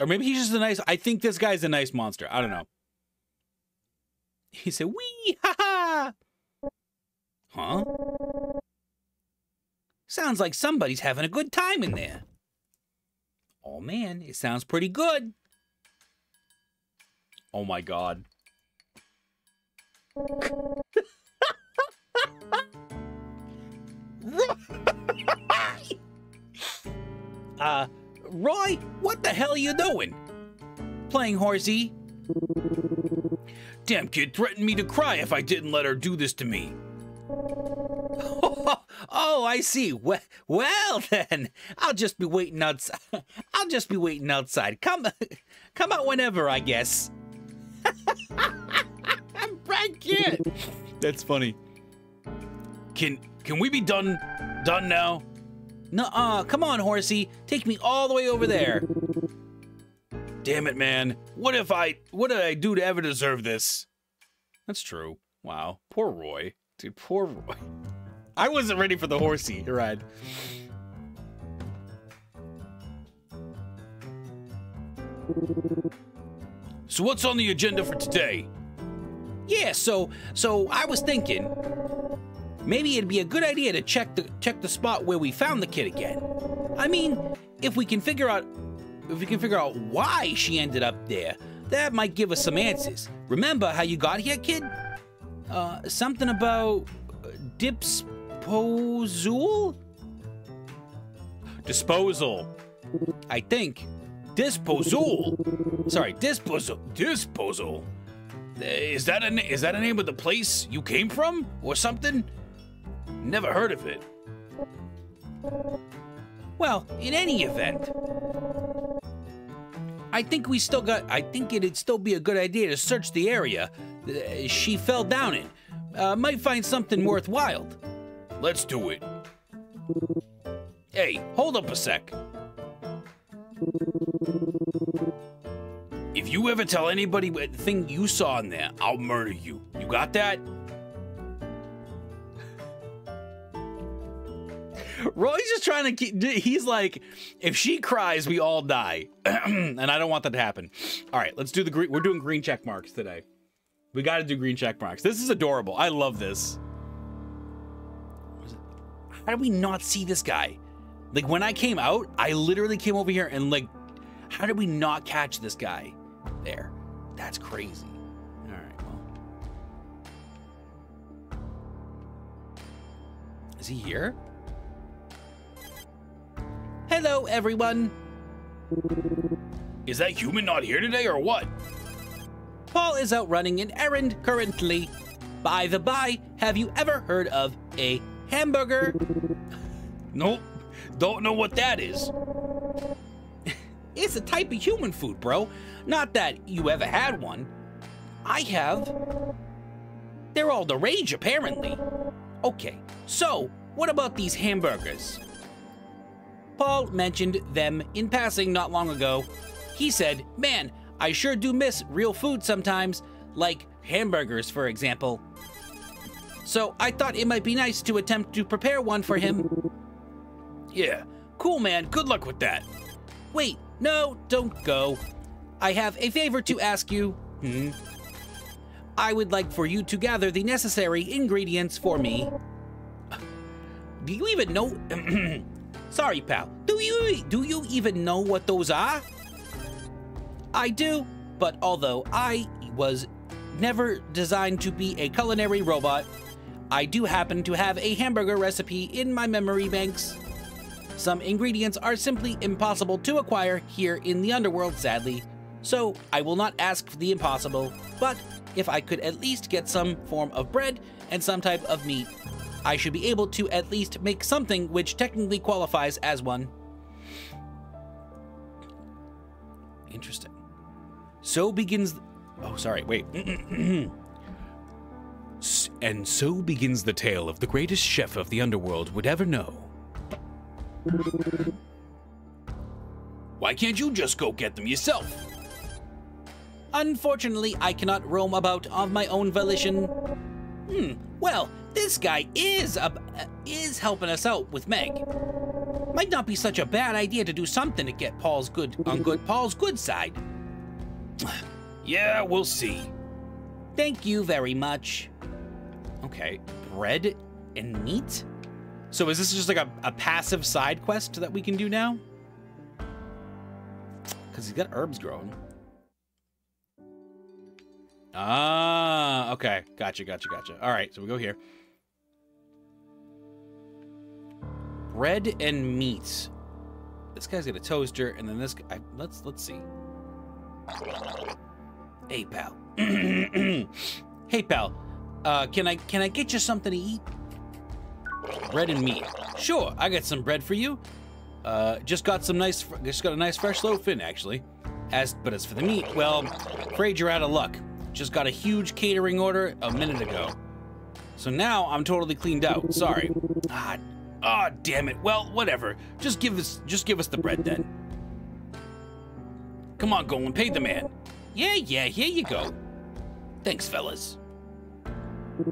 Or maybe he's just a nice. I think this guy's a nice monster. I don't know. He said, "Wee ha ha." Huh? Sounds like somebody's having a good time in there. Oh man, it sounds pretty good. Oh my god. uh, Roy, what the hell are you doing? Playing horsey? Damn kid threatened me to cry if I didn't let her do this to me. oh, I see. Well, well then, I'll just be waiting outside. I'll just be waiting outside. Come, come out whenever, I guess. I'm Brad Kid. That's funny. Can can we be done done now? Nuh-uh. Come on, horsey. Take me all the way over there. Damn it, man. What if I what did I do to ever deserve this? That's true. Wow. Poor Roy. Dude, poor Roy. I wasn't ready for the horsey ride. So what's on the agenda for today? Yeah, so so I was thinking maybe it'd be a good idea to check the check the spot where we found the kid again. I mean, if we can figure out if we can figure out why she ended up there, that might give us some answers. Remember how you got here, kid? Uh, something about disposal? Disposal. I think. Disposal. Sorry, disposal. Disposal. Is that a is that a name of the place you came from or something? Never heard of it. Well, in any event, I think we still got. I think it'd still be a good idea to search the area she fell down in. Uh, might find something worthwhile. Let's do it. Hey, hold up a sec. If you ever tell anybody the thing you saw in there, I'll murder you. You got that? Roy's just trying to keep. He's like, if she cries, we all die, and I don't want that to happen. All right, let's do the green. We're doing green check marks today. We got to do green check marks. This is adorable. I love this. How did we not see this guy? Like when I came out, I literally came over here and like, how did we not catch this guy? There. That's crazy. All right. Well. Is he here? Hello, everyone. Is that human not here today or what? Paul is out running an errand currently. By the by, have you ever heard of a hamburger? Nope. Don't know what that is. it's a type of human food, bro. Not that you ever had one. I have. They're all the rage, apparently. Okay, so what about these hamburgers? Paul mentioned them in passing not long ago. He said, Man, I sure do miss real food sometimes, like hamburgers, for example. So I thought it might be nice to attempt to prepare one for him. Yeah, cool, man. Good luck with that. Wait, no, don't go. I have a favor to ask you. Hmm. I would like for you to gather the necessary ingredients for me. Do you even know? Sorry, pal. Do you do you even know what those are? I do, but although I was never designed to be a culinary robot, I do happen to have a hamburger recipe in my memory banks. Some ingredients are simply impossible to acquire here in the underworld, sadly, so I will not ask for the impossible, but if I could at least get some form of bread and some type of meat, I should be able to at least make something which technically qualifies as one. Interesting. So begins. Oh, sorry, wait. and so begins the tale of the greatest chef of the underworld would ever know. Why can't you just go get them yourself? Unfortunately, I cannot roam about of my own volition. Hmm, well, this guy is uh, is helping us out with Meg. Might not be such a bad idea to do something to get Paul's good on good Paul's good side. yeah, we'll see. Thank you very much. Okay, bread and meat? So is this just like a, a passive side quest that we can do now? Because he's got herbs growing. Ah, okay. Gotcha, gotcha, gotcha. All right, so we go here. Bread and meat. This guy's got a toaster, and then this guy. Let's let's see. Hey, pal. hey, pal. Uh, can I can I get you something to eat? Bread and meat. Sure, I got some bread for you. Uh, just got some nice, just got a nice fresh loaf in actually. As but as for the meat, well, afraid you're out of luck. Just got a huge catering order a minute ago. So now I'm totally cleaned out. Sorry. Ah, ah, damn it. Well, whatever. Just give us, just give us the bread then. Come on, Golan, pay the man. Yeah, yeah, here you go. Thanks, fellas.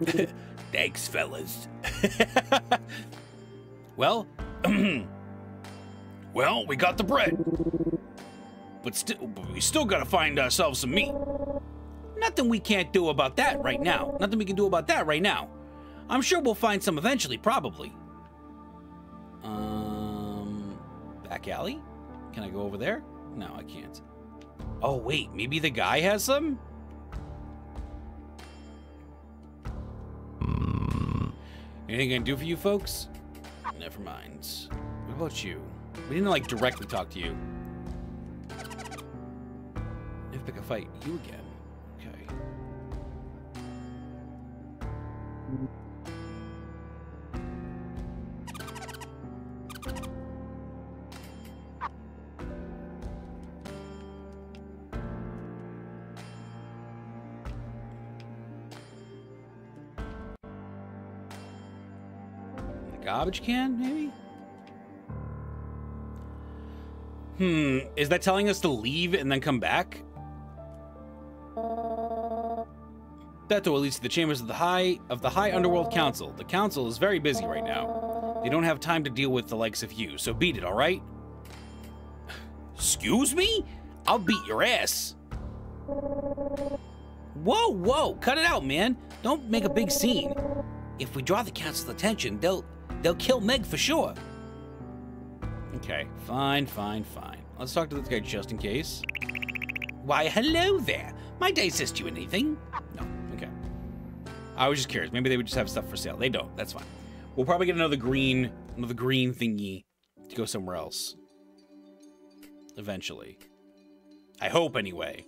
Thanks, fellas. well, well, we got the bread. But still, we still gotta find ourselves some meat. Nothing we can't do about that right now. Nothing we can do about that right now. I'm sure we'll find some eventually, probably. Back alley? Can I go over there? No, I can't. Oh, wait, maybe the guy has some? Hmm. Anything I can do for you folks? Never mind. What about you? We didn't like directly talk to you. If pick a fight, you again. Okay. Garbage can, maybe? Hmm, is that telling us to leave and then come back? That door leads to the chambers of the High of the High Underworld Council. The council is very busy right now. They don't have time to deal with the likes of you, so beat it, all right? Excuse me? I'll beat your ass. Whoa, whoa, cut it out, man. Don't make a big scene. If we draw the council's attention, they'll they'll kill Meg for sure. Okay, fine, fine, fine. Let's talk to this guy just in case. Why, hello there. Might I assist you in anything? No, okay. I was just curious. Maybe they would just have stuff for sale. They don't. That's fine. We'll probably get another green, another green thingy to go somewhere else. Eventually. I hope, anyway.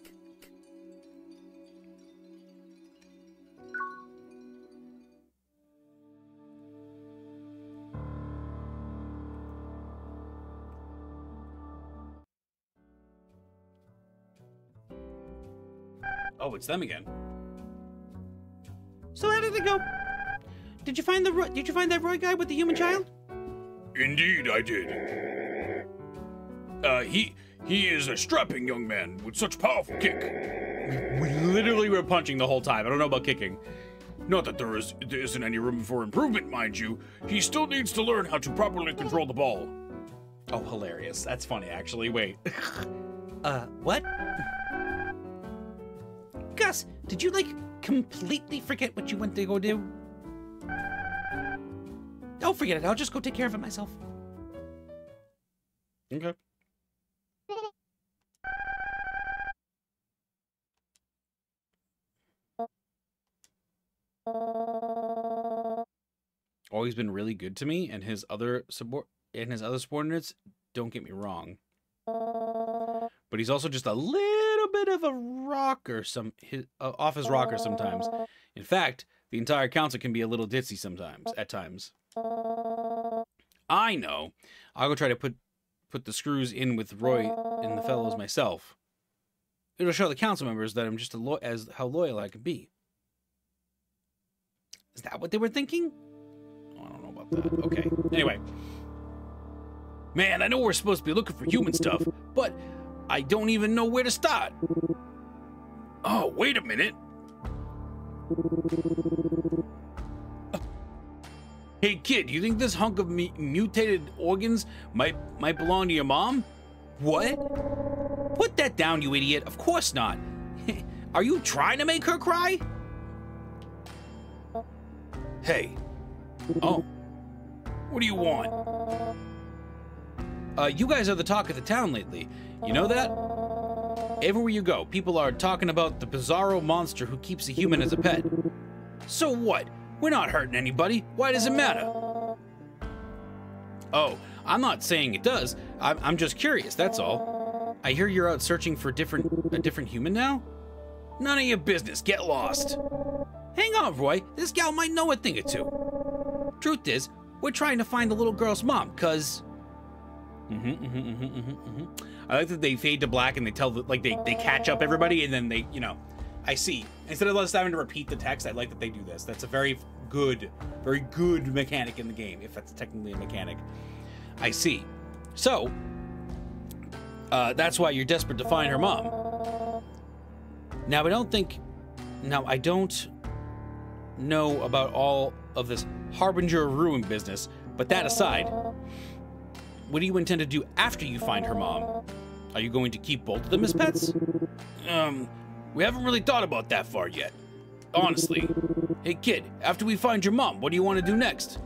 Oh, it's them again. So how did it go? Did you find the Roy, did you find that Roy guy with the human child? Indeed, I did. Uh, he he is a strapping young man with such powerful kick. We literally were punching the whole time. I don't know about kicking. Not that there is there isn't any room for improvement, mind you. He still needs to learn how to properly control the ball. Oh, hilarious. That's funny, actually. Wait. uh, what? Gus, did you, like, completely forget what you went to go do? Don't forget it. I'll just go take care of it myself. Okay. Always been really good to me, and his other support and his other subordinates. Don't get me wrong, but he's also just a little bit of a rocker, some his, uh, off his rocker sometimes. In fact, the entire council can be a little ditzy sometimes, at times. I know. I'll go try to put put the screws in with Roy and the fellows myself. It'll show the council members that I'm just a lo- as how loyal I can be. Is that what they were thinking? Oh, I don't know about that. Okay. Anyway. Man, I know we're supposed to be looking for human stuff, but I don't even know where to start. Oh, wait a minute. Hey kid, you think this hunk of mutated organs might might belong to your mom? What? Put that down, you idiot. Of course not. Are you trying to make her cry? Hey. Oh. What do you want? Uh, you guys are the talk of the town lately. You know that? Everywhere you go, people are talking about the bizarro monster who keeps a human as a pet. So what? We're not hurting anybody. Why does it matter? Oh, I'm not saying it does. I'm, I'm just curious, that's all. I hear you're out searching for different a different human now? None of your business. Get lost. Hang on, Roy. This gal might know a thing or two. Truth is, we're trying to find the little girl's mom, cause... Mm-hmm, mm-hmm, mm-hmm. I like that they fade to black and they tell, the, like, they, they catch up everybody and then they, you know, I see. Instead of us having to repeat the text, I like that they do this. That's a very good, very good mechanic in the game, if that's technically a mechanic. I see. So, uh, that's why you're desperate to find her mom. Now, I don't think. Now, I don't know about all of this Harbinger Ruin business, but that aside, what do you intend to do after you find her mom? Are you going to keep both of them as pets? Um, we haven't really thought about that far yet. Honestly. Hey, kid, after we find your mom, what do you want to do next?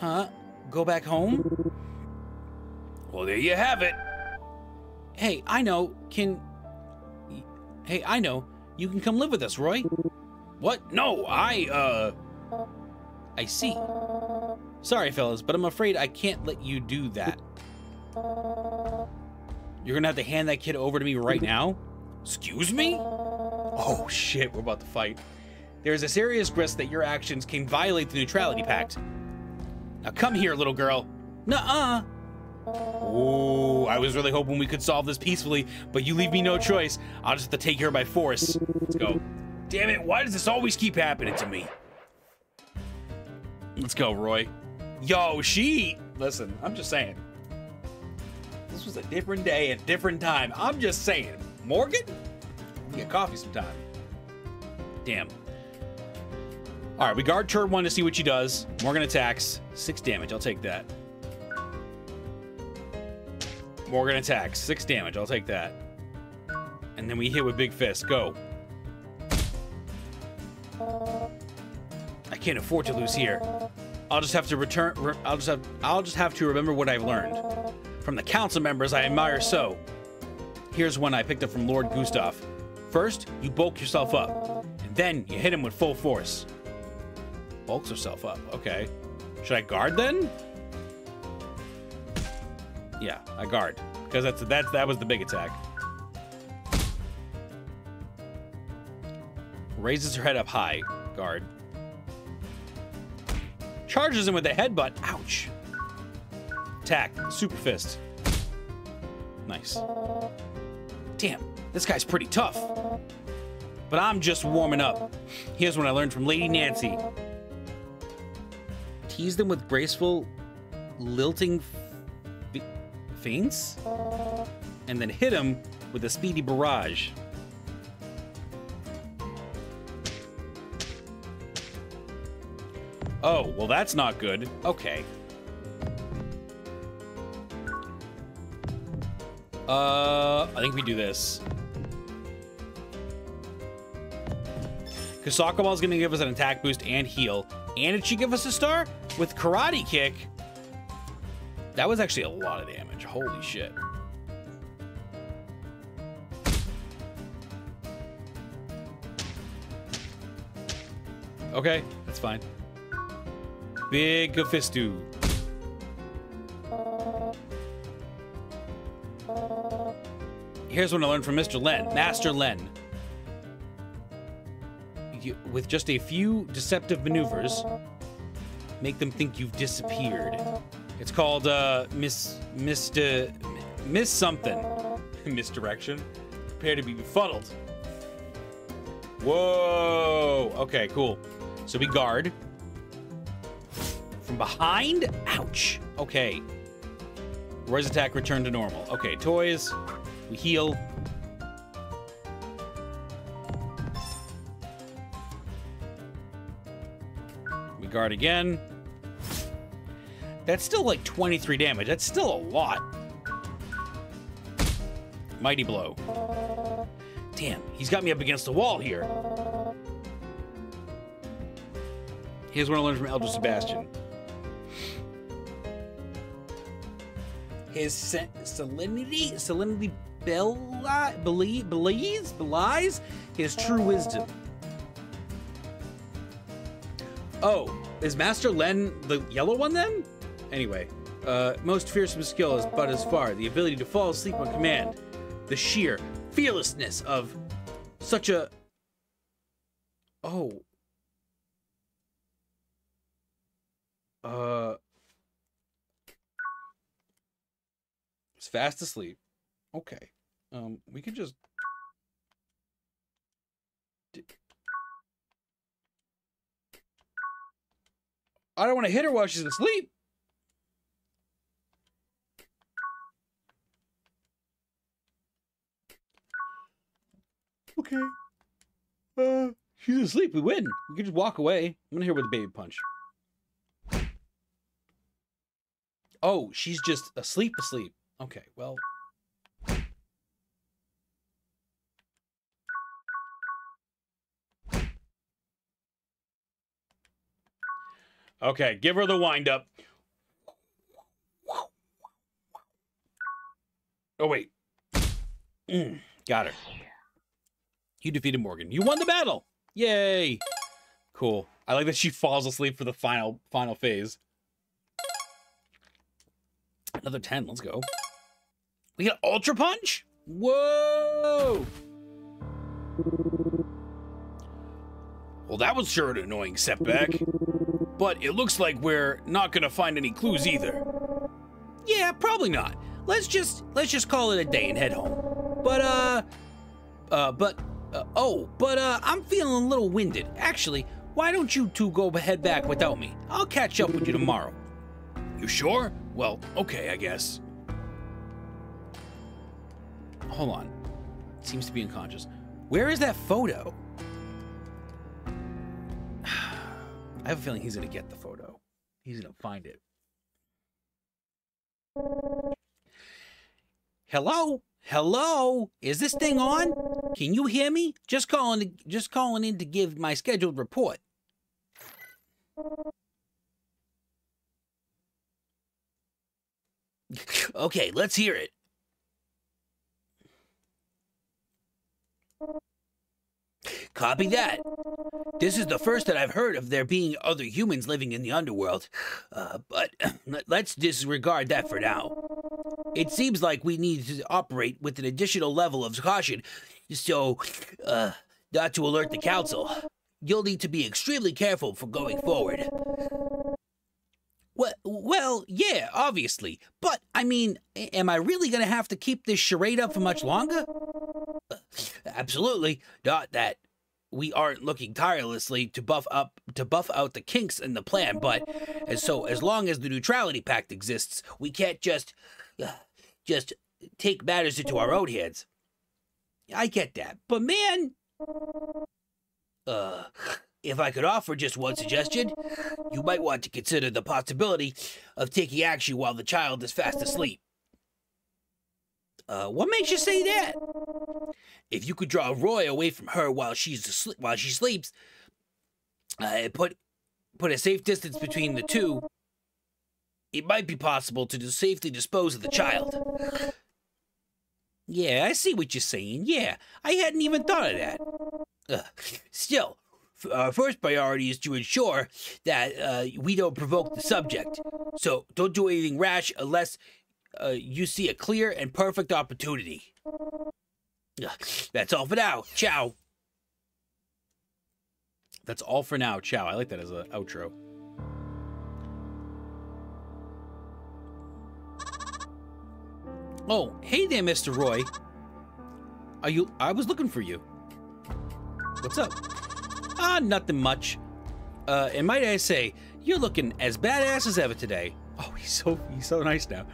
Huh? Go back home? Well, there you have it. Hey, I know. Can. Hey, I know. You can come live with us, Roy. What? No, I, uh. I see. Sorry, fellas, but I'm afraid I can't let you do that. You're gonna have to hand that kid over to me right now? Excuse me? Oh shit, we're about to fight. There's a serious risk that your actions can violate the neutrality pact. Now come here, little girl. Nuh-uh. Oh, I was really hoping we could solve this peacefully, but you leave me no choice. I'll just have to take her by force. Let's go. Damn it, why does this always keep happening to me? Let's go, Roy. Yo, she... Listen, I'm just saying. This was a different day, a different time. I'm just saying. Morgan? Get coffee sometime. Damn. All right, we guard turn one to see what she does. Morgan attacks. Six damage. I'll take that. Morgan attacks. Six damage. I'll take that. And then we hit with Big Fist. Go. I can't afford to lose here. I'll just have to return. I'll just have. I'll just have to remember what I've learned from the council members I admire so. Here's one I picked up from Lord Gustav. First, you bulk yourself up, and then you hit him with full force. Bulks herself up. Okay. Should I guard then? Yeah, I guard because that's that's that was the big attack. Raises her head up high. Guard. Charges him with a headbutt. Ouch. Attack. Super fist. Nice. Damn, this guy's pretty tough. But I'm just warming up. Here's what I learned from Lady Nancy. Tease them with graceful, lilting feints, and then hit him with a speedy barrage. Oh, well that's not good. Okay. Uh, I think we do this. Because Soccer Ball is going to give us an attack boost and heal. And did she give us a star with Karate Kick. That was actually a lot of damage. Holy shit. Okay, that's fine. Big Fistu. Here's what I learned from Mr. Len, Master Len. You, with just a few deceptive maneuvers, make them think you've disappeared. It's called, uh, Miss, Mr. Miss something. Misdirection. Prepare to be befuddled. Whoa! Okay, cool. So we guard. From behind? Ouch. Okay. Roy's attack returned to normal. Okay, toys. We heal. We guard again. That's still like 23 damage. That's still a lot. Mighty blow. Damn, he's got me up against the wall here. Here's what I learned from Elder Sebastian. His salinity, salinity belies, belies, belies his true wisdom. Oh, is Master Len the yellow one then? Anyway, uh, most fearsome skill is but as far the ability to fall asleep on command, the sheer fearlessness of such a. Oh. Uh. Fast asleep. Okay. Um, we could just. I don't want to hit her while she's asleep. Okay. Uh, she's asleep. We win. We can just walk away. I'm gonna hit her with a baby punch. Oh, she's just asleep, asleep. Okay, well. Okay, give her the wind up. Oh, wait. Mm, got her. You defeated Morgan. You won the battle. Yay. Cool. I like that she falls asleep for the final final phase. Another 10. Let's go. We got Ultra Punch? Whoa! Well, that was sure an annoying setback. But it looks like we're not gonna find any clues either. Yeah, probably not. Let's just let's just call it a day and head home. But uh, uh, but uh, oh, but uh, I'm feeling a little winded. Actually, why don't you two go head back without me? I'll catch up with you tomorrow. You sure? Well, okay, I guess. Hold on. Seems to be unconscious. Where is that photo? I have a feeling he's going to get the photo. He's going to find it. Hello? Hello? Is this thing on? Can you hear me? Just calling to, just calling in to give my scheduled report. okay, let's hear it. Copy that. This is the first that I've heard of there being other humans living in the underworld. Uh, but let's disregard that for now. It seems like we need to operate with an additional level of caution, so, uh, not to alert the council. You'll need to be extremely careful for going forward. Well, well, yeah, obviously. But, I mean, am I really going to have to keep this charade up for much longer? Absolutely. Not that we aren't looking tirelessly to buff up to buff out the kinks in the plan, but as so as long as the neutrality pact exists, we can't just just take matters into our own hands. I get that, but man, uh, if I could offer just one suggestion, you might want to consider the possibility of taking action while the child is fast asleep. Uh, what makes you say that? If you could draw Roy away from her while she's asleep, while she sleeps, uh, put put a safe distance between the two, it might be possible to safely dispose of the child. Yeah, I see what you're saying. Yeah, I hadn't even thought of that. Uh, still, our first priority is to ensure that uh, we don't provoke the subject. So don't do anything rash unless uh, you see a clear and perfect opportunity. That's all for now. Ciao. That's all for now. Ciao. I like that as an outro. Oh, hey there, Mr. Roy. Are you... I was looking for you. What's up? Ah, nothing much. Uh, and might I say, you're looking as badass as ever today. Oh, he's so he's so nice now.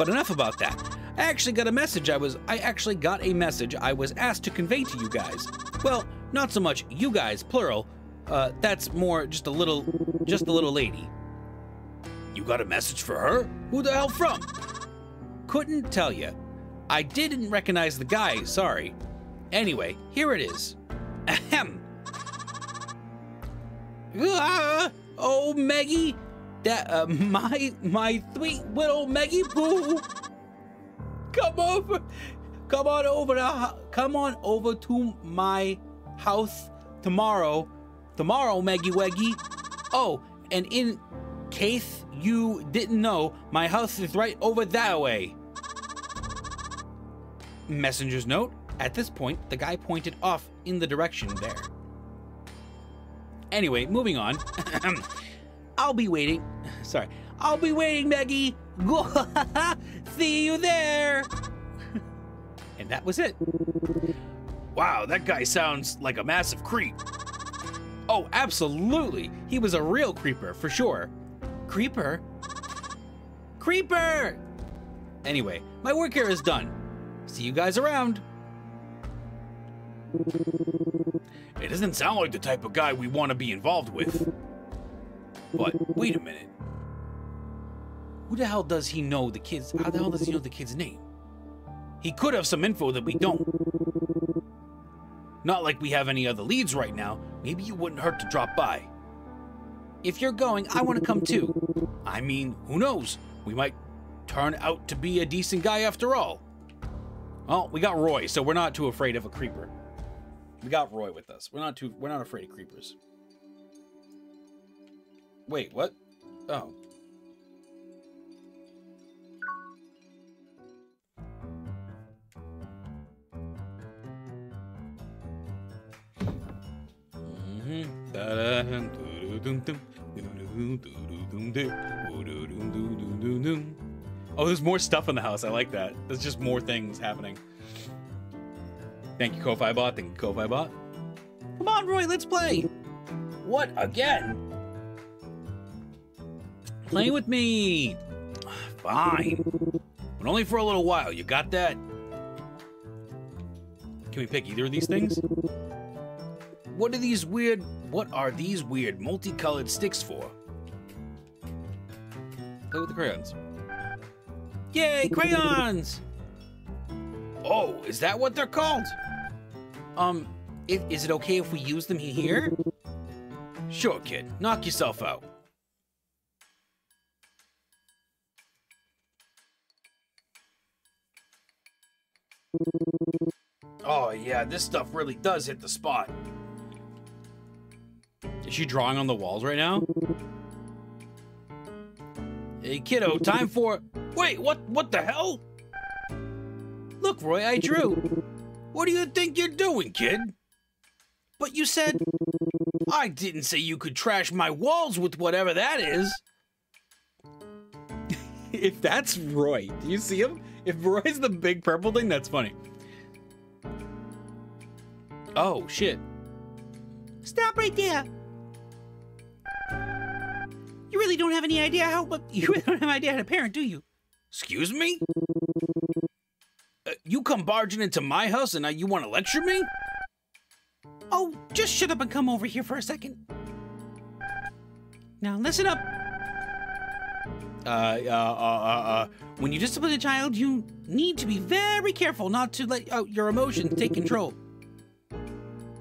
But enough about that. I actually got a message I was I actually got a message I was asked to convey to you guys. Well, not so much you guys, plural. Uh, that's more just a little just a little lady. You got a message for her? Who the hell from? Couldn't tell you. I didn't recognize the guy, sorry. Anyway, here it is. Ahem. Ah, oh, Meggy, that uh, my my sweet little Meggy Boo. Come over, come on over to come on over to my house tomorrow. Tomorrow, Meggy Weggy. Oh, and in case you didn't know, my house is right over that way. Messenger's note. At this point, the guy pointed off in the direction there. Anyway, moving on. I'll be waiting. Sorry. I'll be waiting, Meggy. Go. See you there. and that was it. Wow, that guy sounds like a massive creep. Oh, absolutely. He was a real creeper, for sure. Creeper? Creeper! Anyway, my work here is done. See you guys around. It doesn't sound like the type of guy we want to be involved with. But wait a minute. Who the hell does he know the kid's? How the hell does he know the kid's name? He could have some info that we don't. Not like we have any other leads right now. Maybe it wouldn't hurt to drop by. If you're going, I want to come too. I mean, who knows? We might turn out to be a decent guy after all. Well, we got Roy, so we're not too afraid of a creeper. We got Roy with us. We're not too we're not afraid of creepers. Wait, what? Oh. Mm-hmm. Oh, there's more stuff in the house. I like that. There's just more things happening. Thank you, Ko-Fi Bot. Thank you, Ko-Fi Bot. Come on, Roy, let's play. What, again? Play with me. Fine. But only for a little while. You got that? Can we pick either of these things? What are these weird... What are these weird multicolored sticks for? Play with the crayons. Yay, crayons! Oh, is that what they're called? Um, is it okay if we use them here? Sure, kid. Knock yourself out. Oh, yeah, this stuff really does hit the spot. Is she drawing on the walls right now? Hey, kiddo, time for... Wait, what, what the hell? Look, Roy, I drew. What do you think you're doing, kid? But you said... I didn't say you could trash my walls with whatever that is. if that's Roy, do you see him? If Roy's the big purple thing, that's funny. Oh, shit. Stop right there. You really don't have any idea how, but you really don't have any idea how to parent, do you? Excuse me? Uh, you come barging into my house and now you want to lecture me? Oh, just shut up and come over here for a second. Now listen up. Uh, uh, uh, uh, uh, when you discipline a child, you need to be very careful not to let your emotions take control.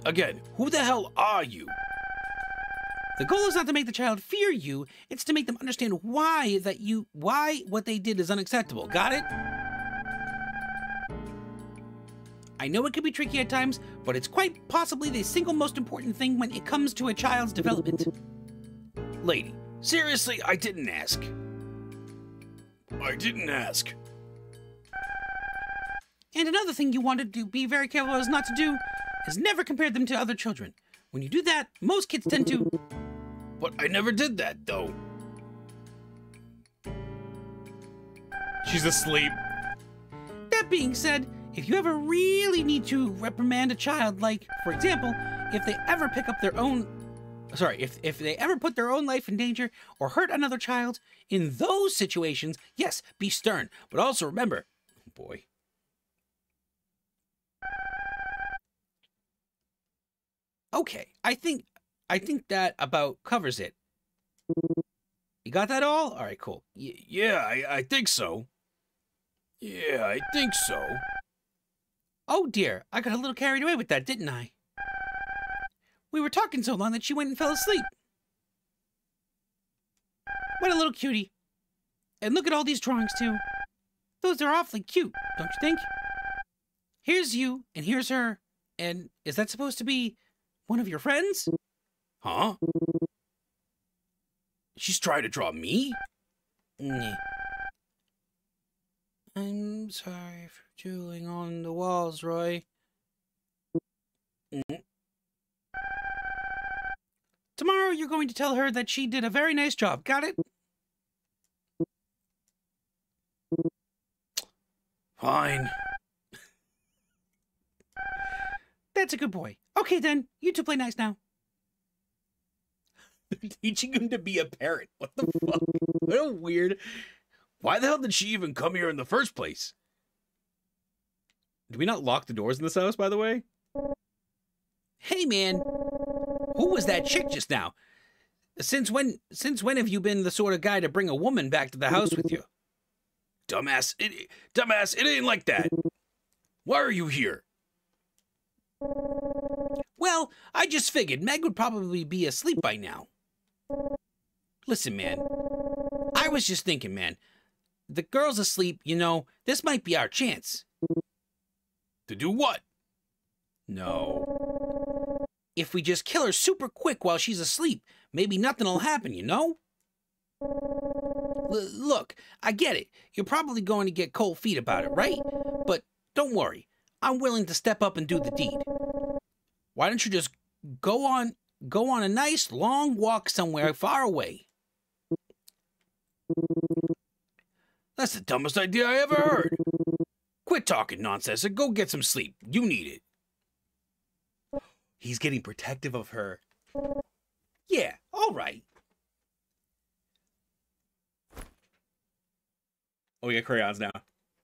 Again, who the hell are you? The goal is not to make the child fear you, it's to make them understand why that you why what they did is unacceptable. Got it? I know it can be tricky at times, but it's quite possibly the single most important thing when it comes to a child's development. Lady, seriously, I didn't ask. I didn't ask. And another thing you wanted to be very careful as not to do is never compare them to other children. When you do that, most kids tend to. But I never did that, though. She's asleep. That being said, if you ever really need to reprimand a child, like, for example, if they ever pick up their own sorry, if, if they ever put their own life in danger or hurt another child, in those situations, yes, be stern. But also remember, oh boy. Okay, I think I think that about covers it. You got that all? All right, cool. Y- yeah, I, I think so. Yeah, I think so. Oh dear, I got a little carried away with that, didn't I? We were talking so long that she went and fell asleep. What a little cutie. And look at all these drawings, too. Those are awfully cute, don't you think? Here's you, and here's her. And is that supposed to be one of your friends? Huh? She's trying to draw me? I'm sorry for drooling on the walls, Roy. Tomorrow you're going to tell her that she did a very nice job. Got it? Fine. That's a good boy. Okay then, you two play nice now. Teaching him to be a parent. What the fuck? What a weird. Why the hell did she even come here in the first place? Did we not lock the doors in this house, by the way? Hey man, who was that chick just now? Since when since when have you been the sort of guy to bring a woman back to the house with you? Dumbass. It, dumbass, it ain't like that. Why are you here? Well, I just figured Meg would probably be asleep by now. Listen, man. I was just thinking, man. The girl's asleep, you know, this might be our chance. To do what? No. If we just kill her super quick while she's asleep, maybe nothing'll happen, you know? L- look, I get it. You're probably going to get cold feet about it, right? But don't worry. I'm willing to step up and do the deed. Why don't you just go on go on a nice long walk somewhere far away? That's the dumbest idea I ever heard. Quit talking nonsense and go get some sleep. You need it. He's getting protective of her. Yeah, all right. Oh, we got crayons now.